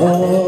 Oh.